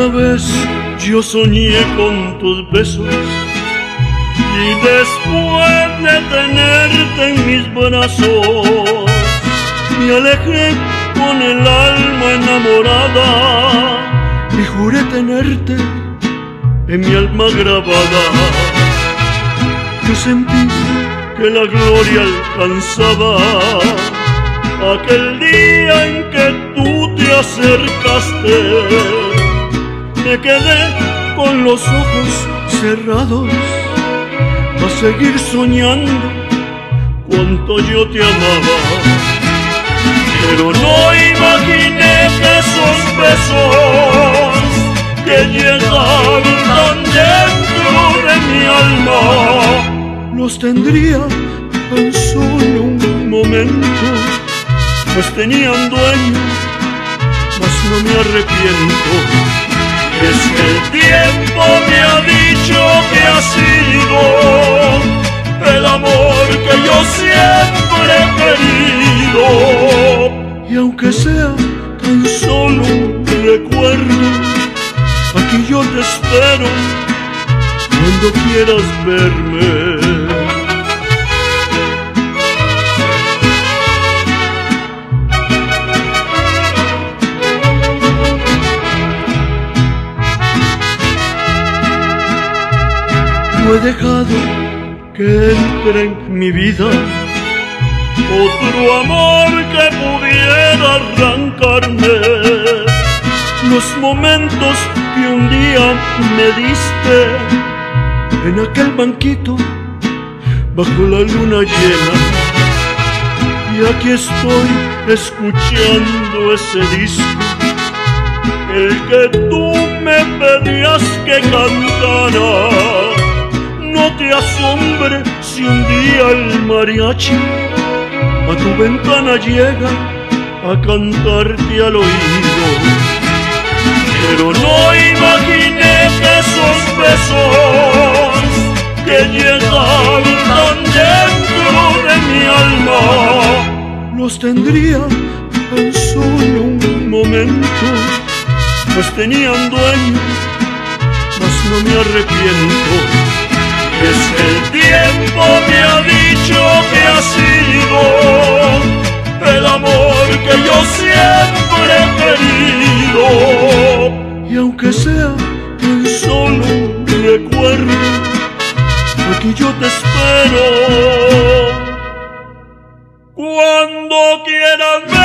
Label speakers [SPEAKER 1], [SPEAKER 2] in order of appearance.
[SPEAKER 1] Una vez yo soñé con tus besos y después de tenerte en mis brazos me alejé con el alma enamorada y juré tenerte en mi alma grabada. Yo sentí que la gloria alcanzaba aquel día en que tú te acercaste. Me quedé con los ojos cerrados a seguir soñando cuánto yo te amaba. Pero no imaginé que esos besos que llegan tan dentro de mi alma los tendría tan solo un momento, pues tenían dueño, mas no me arrepiento. Es que el tiempo me ha dicho que ha sido el amor que yo siempre he querido. Y aunque sea tan solo un recuerdo, aquí yo te espero cuando quieras verme. No he dejado que entre en mi vida otro amor que pudiera arrancarme los momentos que un día me diste en aquel banquito bajo la luna llena. Y aquí estoy escuchando ese disco, el que tú me pedías que cantara. Si un día el mariachi a tu ventana llega a cantarte al oído. Pero no imaginé que esos besos que llegan tan dentro de mi alma los tendría tan solo un momento, pues tenían dueño, mas no me arrepiento. Es que el tiempo me ha dicho que ha sido el amor que yo siempre he querido. Y aunque sea tan solo un recuerdo, aquí yo te espero. Cuando quieras.